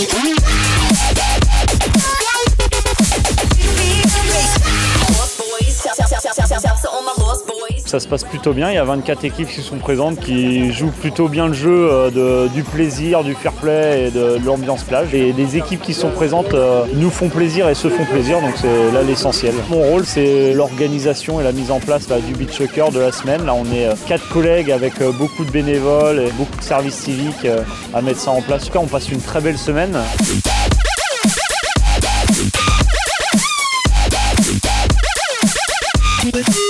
Ooh. Ça se passe plutôt bien, il y a 24 équipes qui sont présentes, qui jouent plutôt bien le jeu euh, du plaisir, du fair play et de, l'ambiance plage. Et les équipes qui sont présentes euh, nous font plaisir et se font plaisir, donc c'est là l'essentiel. Mon rôle c'est l'organisation et la mise en place du beach soccer de la semaine. Là on est euh, quatre collègues avec beaucoup de bénévoles et beaucoup de services civiques à mettre ça en place. En tout cas on passe une très belle semaine.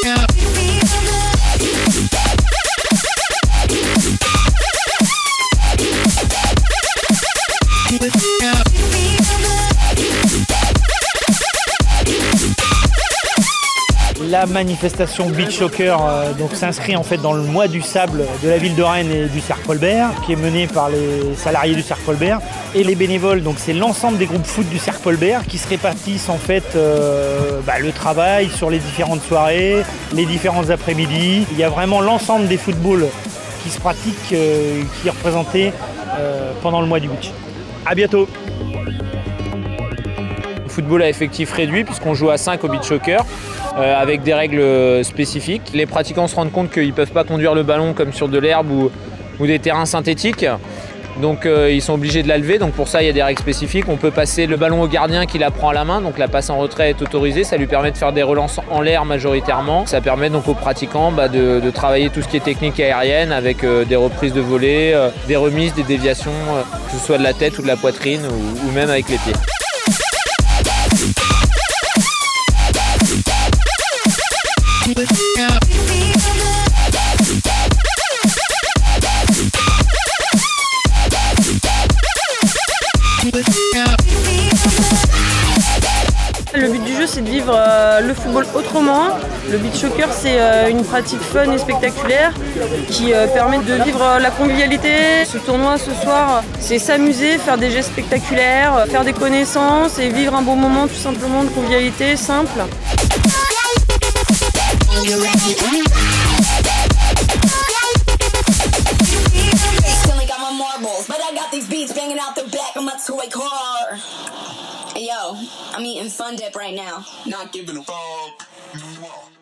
La manifestation Beach Soccer euh, donc s'inscrit en fait dans le mois du sable de la ville de Rennes et du Cercle Colbert, qui est mené par les salariés du Cercle Colbert et les bénévoles. Donc c'est l'ensemble des groupes foot du Cercle Colbert qui se répartissent en fait euh, bah, le travail sur les différentes soirées, les différents après-midi. Il y a vraiment l'ensemble des footballs qui se pratiquent, euh, qui est représenté pendant le mois du beach. À bientôt. Football à effectif réduit puisqu'on joue à 5 au beach soccer euh, avec des règles spécifiques. Les pratiquants se rendent compte qu'ils ne peuvent pas conduire le ballon comme sur de l'herbe ou, des terrains synthétiques. Donc euh, ils sont obligés de la lever, donc pour ça il y a des règles spécifiques. On peut passer le ballon au gardien qui la prend à la main, donc la passe en retrait est autorisée. Ça lui permet de faire des relances en l'air majoritairement. Ça permet donc aux pratiquants bah, de, travailler tout ce qui est technique aérienne avec euh, des reprises de volée, euh, des remises, des déviations, euh, que ce soit de la tête ou de la poitrine ou même avec les pieds. Le but du jeu, c'est de vivre euh, le football autrement. Le beach soccer, c'est euh, une pratique fun et spectaculaire qui euh, permet de vivre la convivialité. Ce tournoi ce soir, c'est s'amuser, faire des gestes spectaculaires, faire des connaissances et vivre un bon moment tout simplement de convivialité simple. I'm eating Fun Dip right now. Not giving a fuck.